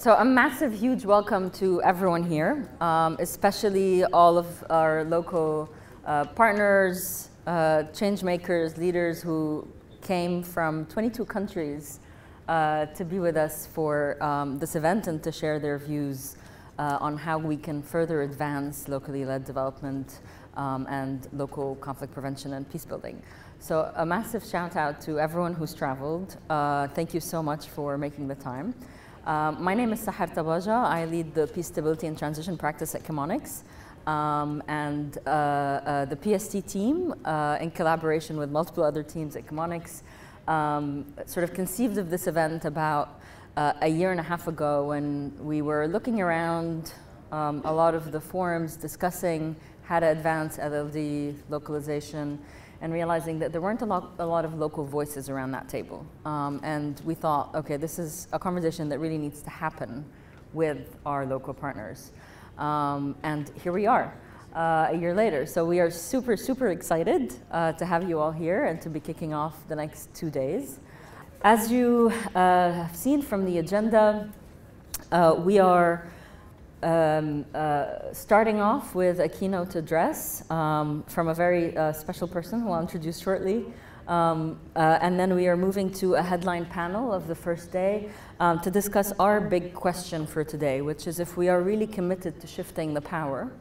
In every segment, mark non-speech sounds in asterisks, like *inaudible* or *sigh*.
So a massive, huge welcome to everyone here, um, especially all of our local uh, partners, uh, change makers, leaders who came from 22 countries uh, to be with us for um, this event and to share their views uh, on how we can further advance locally led development um, and local conflict prevention and peace building. So a massive shout out to everyone who's traveled. Uh, thank you so much for making the time. Uh, my name is Sahar Tabaja. I lead the Peace, Stability and Transition practice at Chemonics. Um, and uh, uh, the PST team, uh, in collaboration with multiple other teams at Chemonics, um, sort of conceived of this event about uh, a year and a half ago when we were looking around um, a lot of the forums discussing how to advance LLD localization and realizing that there weren't a lot, a lot of local voices around that table. Um, and we thought, okay, this is a conversation that really needs to happen with our local partners. Um, and here we are. Uh, a year later. So we are super, super excited uh, to have you all here and to be kicking off the next two days. As you uh, have seen from the agenda, uh, we are um, uh, starting off with a keynote address um, from a very uh, special person who I'll introduce shortly. Um, uh, and then we are moving to a headline panel of the first day um, to discuss our big question for today, which is if we are really committed to shifting the power,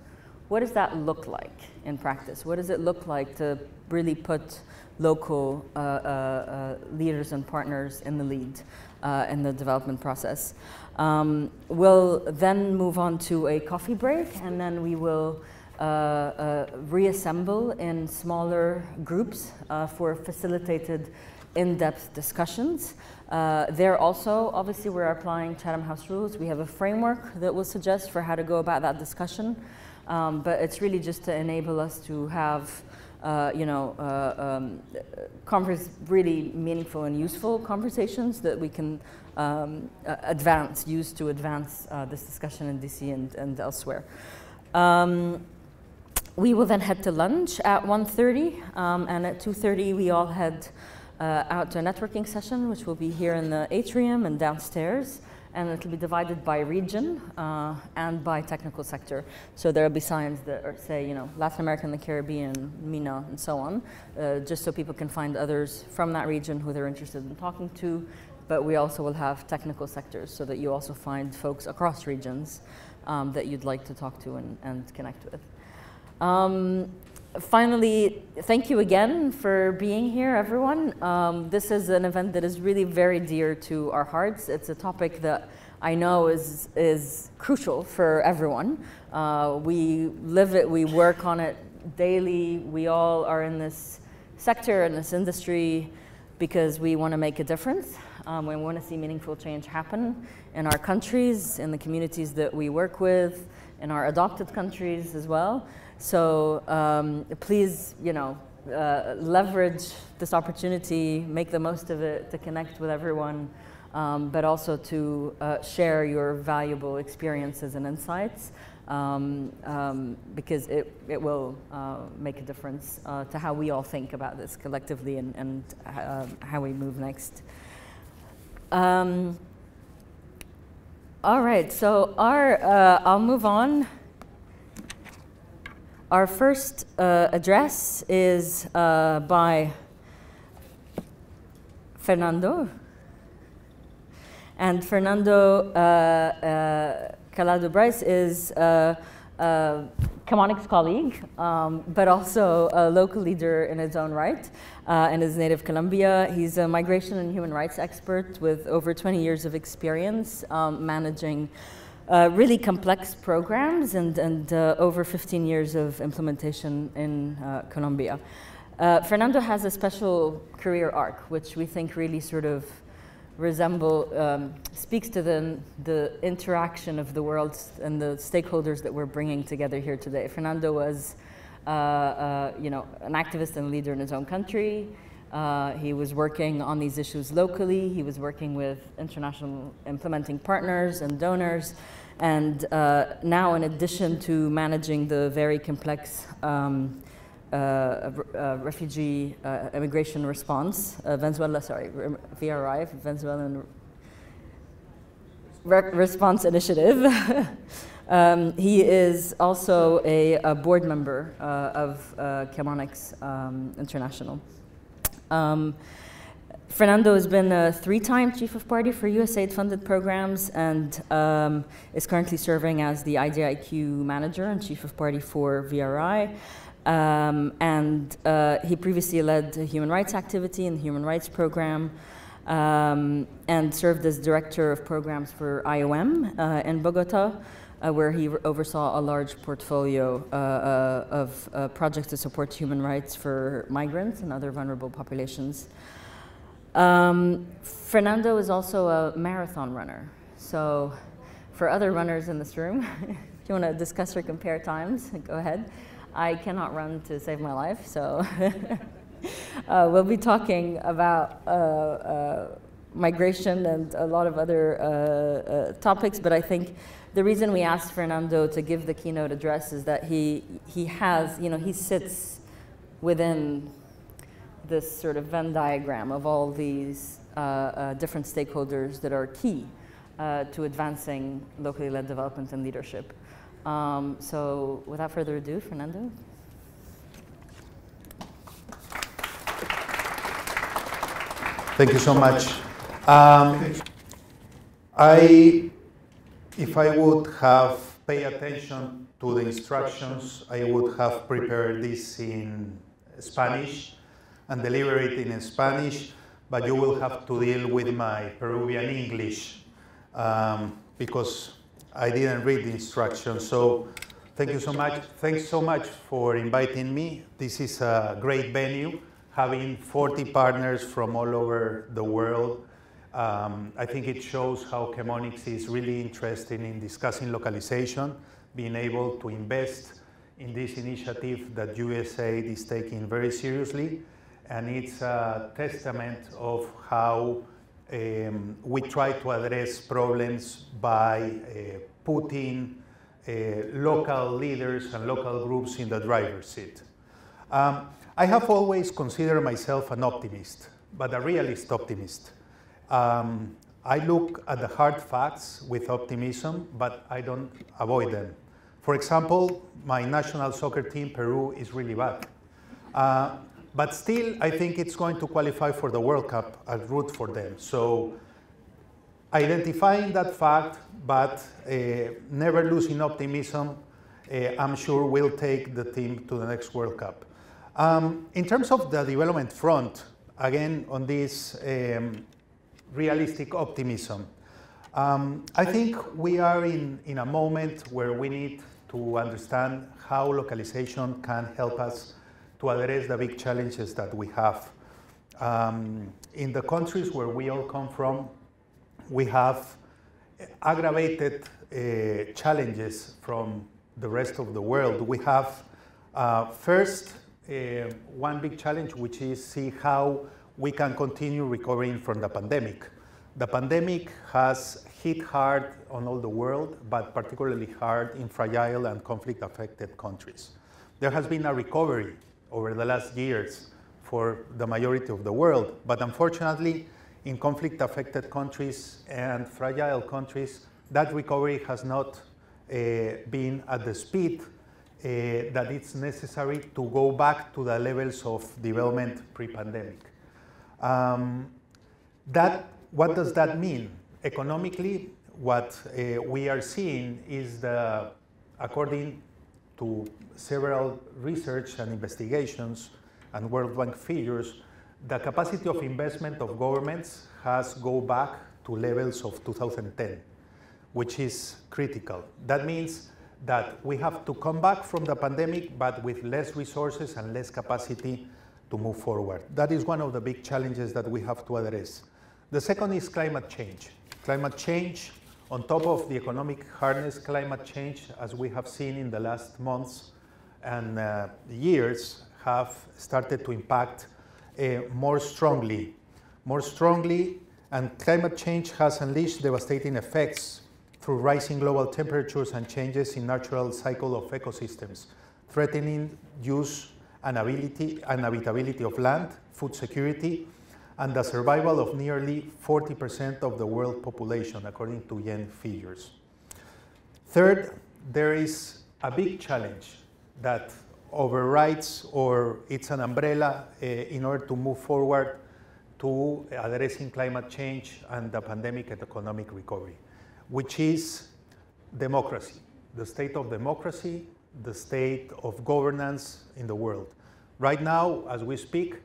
what does that look like in practice? What does it look like to really put local uh, uh, uh, leaders and partners in the lead in the development process? Um, we'll then move on to a coffee break and then we will uh, uh, reassemble in smaller groups uh, for facilitated in-depth discussions. Uh, there also, obviously, we're applying Chatham House rules. We have a framework that will suggest for how to go about that discussion, um, but it's really just to enable us to have uh, you know, uh, um, really meaningful and useful conversations that we can um, advance, use to advance uh, this discussion in DC and, and elsewhere. Um, we will then head to lunch at 1.30, um, and at 2.30 we all head uh, out to a networking session, which will be here in the atrium and downstairs and it will be divided by region uh, and by technical sector. So there will be signs that are, say, you know, Latin America and the Caribbean, MENA, and so on, uh, just so people can find others from that region who they're interested in talking to. But we also will have technical sectors so that you also find folks across regions um, that you'd like to talk to and, and connect with. Um, finally, thank you again for being here, everyone. Um, this is an event that is really very dear to our hearts. It's a topic that I know is, is crucial for everyone. Uh, we live it, we work on it daily. We all are in this sector and this industry because we want to make a difference. Um, we want to see meaningful change happen in our countries, in the communities that we work with, in our adopted countries as well. So um, please, you know, uh, leverage this opportunity, make the most of it to connect with everyone, um, but also to uh, share your valuable experiences and insights um, um because it, it will uh, make a difference uh, to how we all think about this collectively and, and uh, how we move next. Um, all right, so our, uh, I'll move on. Our first uh, address is uh, by Fernando. And Fernando uh, uh Calado Bryce is a, a Chemonics colleague, um, but also a local leader in his own right uh, in his native Colombia. He's a migration and human rights expert with over 20 years of experience um, managing uh, really complex programs and, and uh, over 15 years of implementation in uh, Colombia. Uh, Fernando has a special career arc, which we think really sort of resemble, um, speaks to the, the interaction of the world and the stakeholders that we're bringing together here today. Fernando was, uh, uh, you know, an activist and leader in his own country. Uh, he was working on these issues locally. He was working with international implementing partners and donors. And uh, now, in addition to managing the very complex um, uh, uh refugee uh, immigration response, uh, Venezuela, sorry, VRI, Venezuelan Re Response Initiative. *laughs* um, he is also a, a board member of uh, um, International. Um, Fernando has been a three-time chief of party for USAID-funded programs and um, is currently serving as the IDIQ manager and chief of party for VRI. Um, and uh, he previously led human rights activity in the human rights program um, and served as director of programs for IOM uh, in Bogota, uh, where he oversaw a large portfolio uh, uh, of uh, projects to support human rights for migrants and other vulnerable populations. Um, Fernando is also a marathon runner. So for other runners in this room, *laughs* if you want to discuss or compare times, go ahead. I cannot run to save my life, so *laughs* uh, we'll be talking about uh, migration and a lot of other uh, uh, topics, but I think the reason we asked Fernando to give the keynote address is that he, he has, you know, he sits within this sort of Venn diagram of all these uh, uh, different stakeholders that are key uh, to advancing locally led development and leadership. Um, so without further ado, Fernando. Thank you so much. Um, I, if I would have paid attention to the instructions, I would have prepared this in Spanish and deliver it in Spanish, but you will have to deal with my Peruvian English um, because I didn't read the instructions. So thank you so much. Thanks so much for inviting me. This is a great venue, having 40 partners from all over the world. Um, I think it shows how Chemonics is really interested in discussing localization, being able to invest in this initiative that USAID is taking very seriously and it's a testament of how um, we try to address problems by uh, putting uh, local leaders and local groups in the driver's seat. Um, I have always considered myself an optimist, but a realist optimist. Um, I look at the hard facts with optimism, but I don't avoid them. For example, my national soccer team, Peru, is really bad. Uh, but still, I think it's going to qualify for the World Cup, a route for them. So identifying that fact, but uh, never losing optimism, uh, I'm sure will take the team to the next World Cup. Um, in terms of the development front, again, on this um, realistic optimism, um, I think we are in, in a moment where we need to understand how localization can help us to address the big challenges that we have. Um, in the countries where we all come from, we have aggravated uh, challenges from the rest of the world. We have uh, first uh, one big challenge, which is see how we can continue recovering from the pandemic. The pandemic has hit hard on all the world, but particularly hard in fragile and conflict affected countries. There has been a recovery over the last years for the majority of the world. But unfortunately, in conflict affected countries and fragile countries, that recovery has not uh, been at the speed uh, that it's necessary to go back to the levels of development pre-pandemic. Um, that, what does that mean? Economically, what uh, we are seeing is the, according to several research and investigations and World Bank figures, the capacity of investment of governments has go back to levels of 2010, which is critical. That means that we have to come back from the pandemic, but with less resources and less capacity to move forward. That is one of the big challenges that we have to address. The second is climate change. Climate change on top of the economic hardness, climate change, as we have seen in the last months and uh, years, have started to impact uh, more strongly. More strongly, and climate change has unleashed devastating effects through rising global temperatures and changes in natural cycle of ecosystems, threatening use and habitability of land, food security, and the survival of nearly 40% of the world population, according to UN figures. Third, there is a big challenge that overrides or it's an umbrella uh, in order to move forward to addressing climate change and the pandemic and economic recovery, which is democracy, the state of democracy, the state of governance in the world. Right now, as we speak,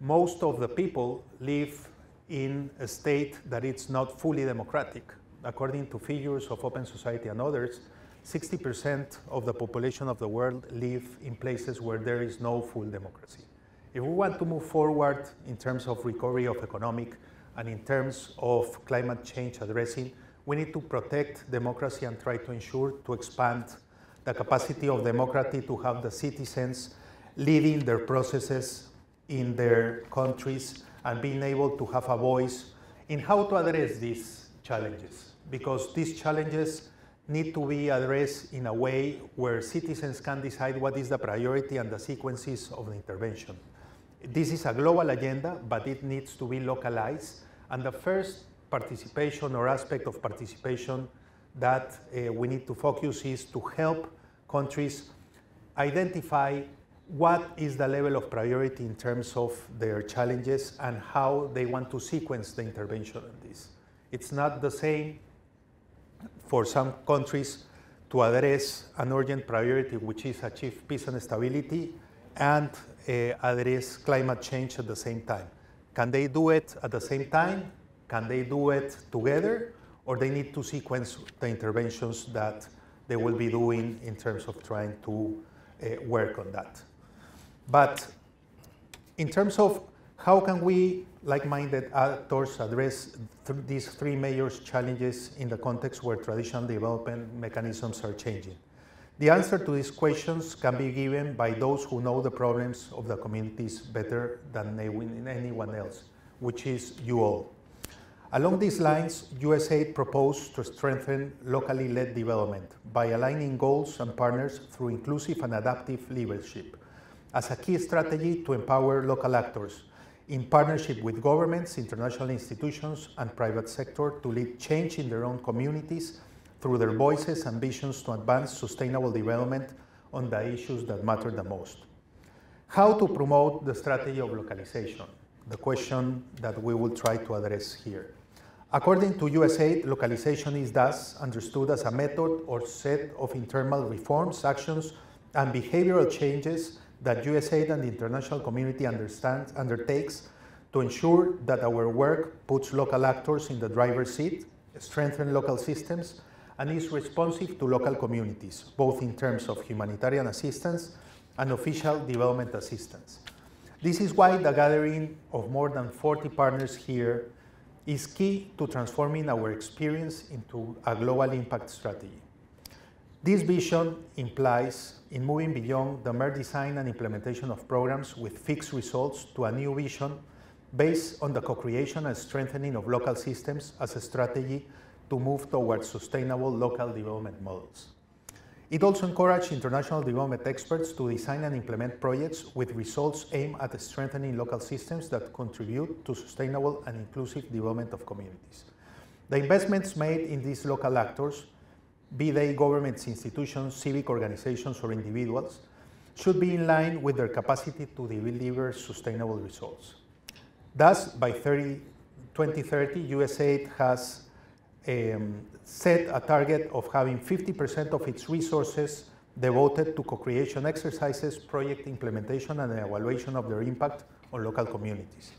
most of the people live in a state that it's not fully democratic. According to figures of Open Society and others, 60% of the population of the world live in places where there is no full democracy. If we want to move forward in terms of recovery of economic and in terms of climate change addressing, we need to protect democracy and try to ensure to expand the capacity of democracy to have the citizens leading their processes in their countries and being able to have a voice in how to address these challenges. Because these challenges need to be addressed in a way where citizens can decide what is the priority and the sequences of the intervention. This is a global agenda, but it needs to be localized. And the first participation or aspect of participation that uh, we need to focus is to help countries identify what is the level of priority in terms of their challenges and how they want to sequence the intervention on this. It's not the same for some countries to address an urgent priority, which is achieve peace and stability, and uh, address climate change at the same time. Can they do it at the same time? Can they do it together? Or they need to sequence the interventions that they will be doing in terms of trying to uh, work on that. But in terms of how can we, like-minded actors, address th these three major challenges in the context where traditional development mechanisms are changing? The answer to these questions can be given by those who know the problems of the communities better than anyone else, which is you all. Along these lines, USAID proposed to strengthen locally led development by aligning goals and partners through inclusive and adaptive leadership as a key strategy to empower local actors in partnership with governments, international institutions, and private sector to lead change in their own communities through their voices and visions to advance sustainable development on the issues that matter the most. How to promote the strategy of localization? The question that we will try to address here. According to USAID, localization is thus understood as a method or set of internal reforms, actions, and behavioral changes that USAID and the international community understands, undertakes to ensure that our work puts local actors in the driver's seat, strengthens local systems, and is responsive to local communities, both in terms of humanitarian assistance and official development assistance. This is why the gathering of more than 40 partners here is key to transforming our experience into a global impact strategy. This vision implies in moving beyond the mere design and implementation of programs with fixed results to a new vision based on the co-creation and strengthening of local systems as a strategy to move towards sustainable local development models. It also encouraged international development experts to design and implement projects with results aimed at strengthening local systems that contribute to sustainable and inclusive development of communities. The investments made in these local actors be they governments, institutions, civic organizations, or individuals, should be in line with their capacity to deliver sustainable results. Thus, by 30, 2030, USAID has um, set a target of having 50% of its resources devoted to co-creation exercises, project implementation, and evaluation of their impact on local communities.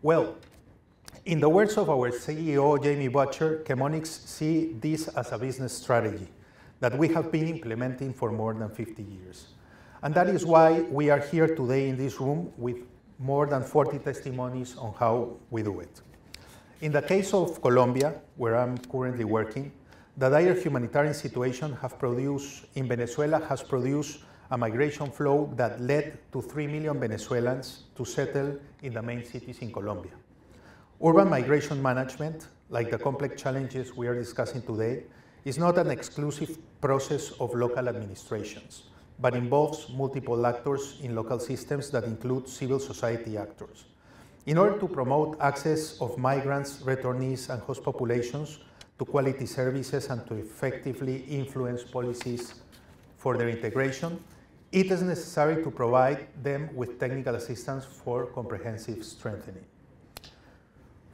Well, in the words of our CEO, Jamie Butcher, Chemonics see this as a business strategy that we have been implementing for more than 50 years. And that is why we are here today in this room with more than 40 testimonies on how we do it. In the case of Colombia, where I'm currently working, the dire humanitarian situation have produced, in Venezuela has produced a migration flow that led to 3 million Venezuelans to settle in the main cities in Colombia. Urban migration management, like the complex challenges we are discussing today, is not an exclusive process of local administrations, but involves multiple actors in local systems that include civil society actors. In order to promote access of migrants, returnees, and host populations to quality services and to effectively influence policies for their integration, it is necessary to provide them with technical assistance for comprehensive strengthening.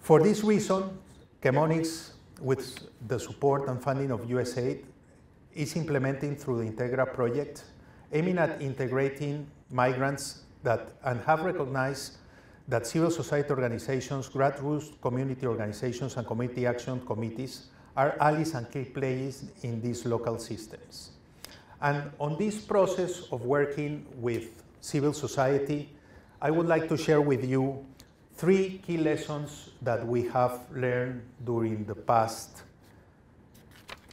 For this reason, Chemonics, with the support and funding of USAID, is implementing through the Integra project, aiming at integrating migrants that and have recognized that civil society organizations, grassroots community organizations, and community action committees are allies and key players in these local systems. And on this process of working with civil society, I would like to share with you three key lessons that we have learned during the past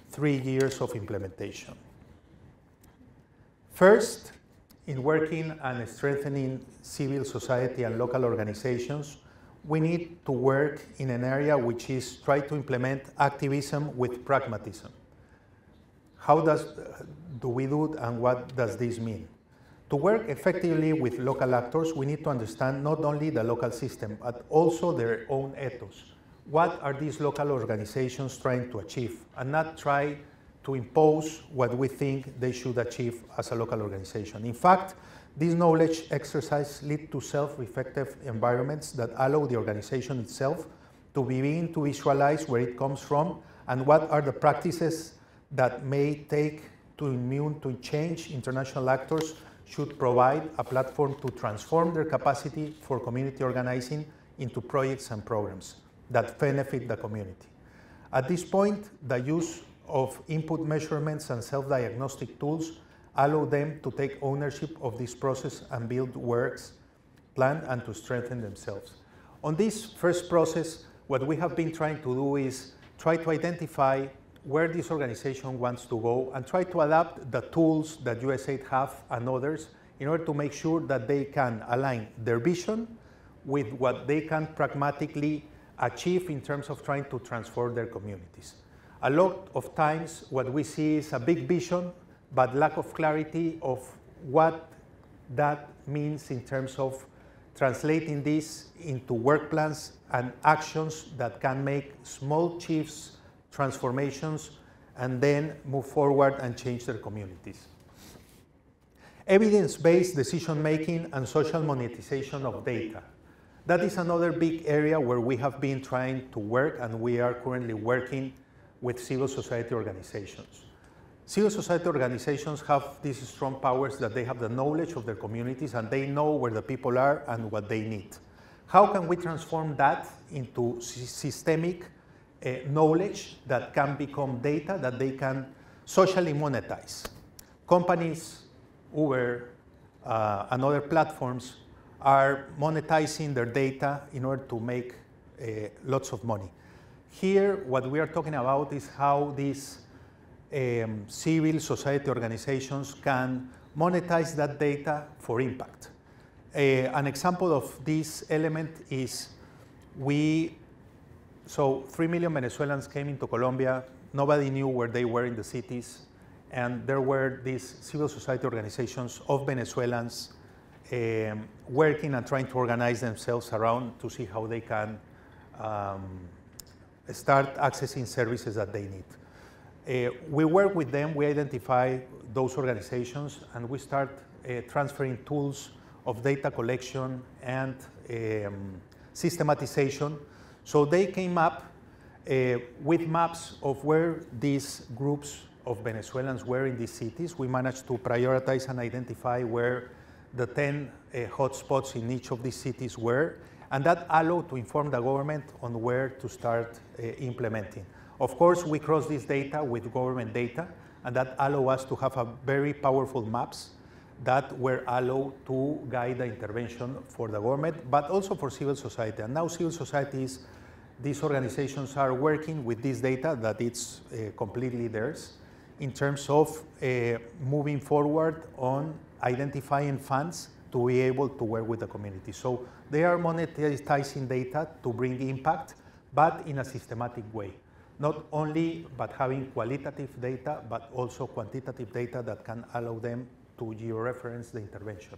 three years of implementation. First, in working and strengthening civil society and local organizations, we need to work in an area which is try to implement activism with pragmatism. How does, do we do it and what does this mean? To work effectively with local actors, we need to understand not only the local system, but also their own ethos. What are these local organizations trying to achieve? And not try to impose what we think they should achieve as a local organization. In fact, this knowledge exercise lead to self-reflective environments that allow the organization itself to begin to visualize where it comes from and what are the practices that may take to immune to change international actors should provide a platform to transform their capacity for community organizing into projects and programs that benefit the community. At this point, the use of input measurements and self-diagnostic tools allow them to take ownership of this process and build works plan and to strengthen themselves. On this first process, what we have been trying to do is try to identify where this organization wants to go and try to adapt the tools that USAID have and others in order to make sure that they can align their vision with what they can pragmatically achieve in terms of trying to transform their communities. A lot of times what we see is a big vision, but lack of clarity of what that means in terms of translating this into work plans and actions that can make small shifts transformations, and then move forward and change their communities. Evidence-based decision-making and social monetization of data. That is another big area where we have been trying to work and we are currently working with civil society organizations. Civil society organizations have these strong powers that they have the knowledge of their communities and they know where the people are and what they need. How can we transform that into systemic uh, knowledge that can become data that they can socially monetize. Companies, Uber, uh, and other platforms are monetizing their data in order to make uh, lots of money. Here, what we are talking about is how these um, civil society organizations can monetize that data for impact. Uh, an example of this element is we so 3 million Venezuelans came into Colombia. Nobody knew where they were in the cities. And there were these civil society organizations of Venezuelans um, working and trying to organize themselves around to see how they can um, start accessing services that they need. Uh, we work with them, we identify those organizations, and we start uh, transferring tools of data collection and um, systematization so they came up uh, with maps of where these groups of Venezuelans were in these cities. We managed to prioritize and identify where the 10 uh, hotspots in each of these cities were, and that allowed to inform the government on where to start uh, implementing. Of course, we cross this data with government data, and that allowed us to have a very powerful maps that were allowed to guide the intervention for the government, but also for civil society. And now civil societies, these organizations are working with this data that it's uh, completely theirs in terms of uh, moving forward on identifying funds to be able to work with the community. So they are monetizing data to bring impact, but in a systematic way. Not only but having qualitative data, but also quantitative data that can allow them to georeference the intervention.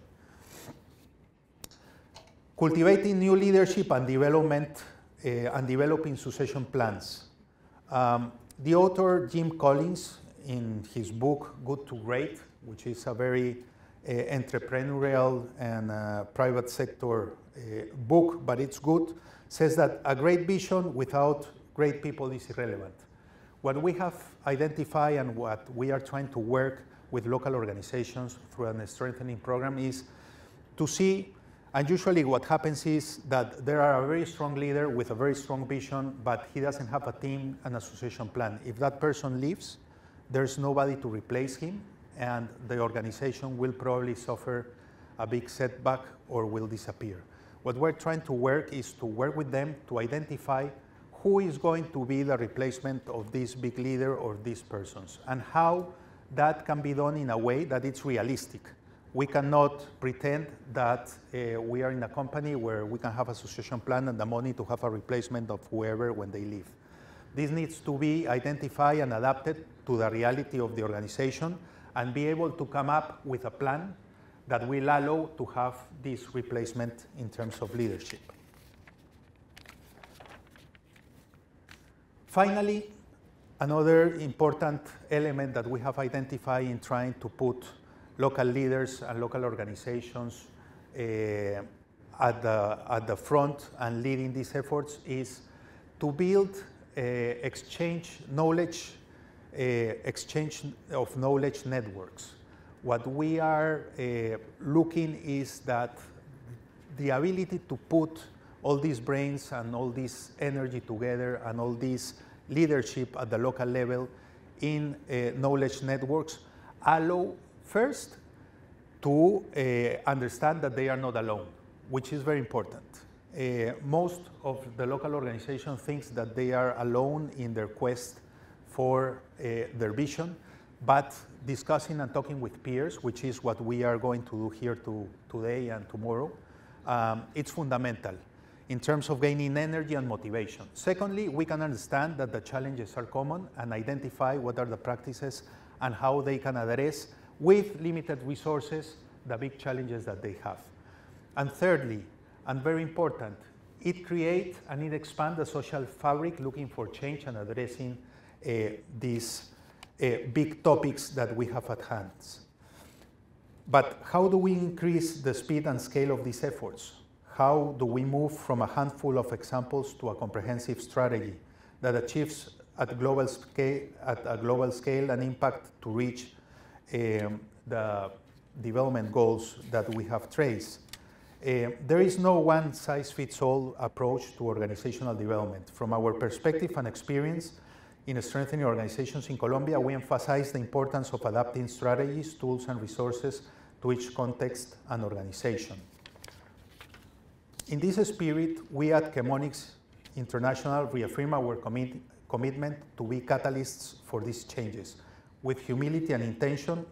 cultivating new leadership and development uh, and developing succession plans. Um, the author Jim Collins, in his book Good to Great, which is a very entrepreneurial and uh, private sector uh, book, but it's good, says that a great vision without great people is irrelevant. What we have identified and what we are trying to work with local organizations through a strengthening program is to see, and usually what happens is that there are a very strong leader with a very strong vision, but he doesn't have a team and association plan. If that person leaves, there's nobody to replace him, and the organization will probably suffer a big setback or will disappear. What we're trying to work is to work with them to identify who is going to be the replacement of this big leader or these persons, and how that can be done in a way that it's realistic. We cannot pretend that uh, we are in a company where we can have a succession plan and the money to have a replacement of whoever when they leave. This needs to be identified and adapted to the reality of the organization and be able to come up with a plan that will allow to have this replacement in terms of leadership. Finally, another important element that we have identified in trying to put local leaders and local organizations uh, at, the, at the front and leading these efforts is to build uh, exchange knowledge, exchange of knowledge networks. What we are uh, looking is that the ability to put all these brains and all this energy together and all this leadership at the local level in uh, knowledge networks allow first to uh, understand that they are not alone, which is very important. Uh, most of the local organization thinks that they are alone in their quest for uh, their vision, but discussing and talking with peers, which is what we are going to do here to, today and tomorrow, um, it's fundamental in terms of gaining energy and motivation. Secondly, we can understand that the challenges are common and identify what are the practices and how they can address with limited resources the big challenges that they have. And thirdly, and very important, it creates and it expands the social fabric looking for change and addressing these uh, big topics that we have at hand. But how do we increase the speed and scale of these efforts? How do we move from a handful of examples to a comprehensive strategy that achieves at, global scale, at a global scale an impact to reach um, the development goals that we have traced? Uh, there is no one-size-fits-all approach to organizational development. From our perspective and experience in strengthening organizations in Colombia, we emphasize the importance of adapting strategies, tools, and resources to each context and organization. In this spirit, we at Chemonics International reaffirm our commit commitment to be catalysts for these changes with humility and intention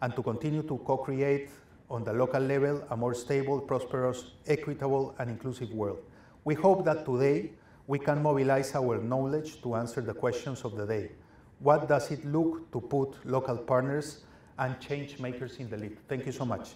and to continue to co-create on the local level a more stable, prosperous, equitable, and inclusive world. We hope that today we can mobilize our knowledge to answer the questions of the day. What does it look to put local partners and change makers in the lead? Thank you so much.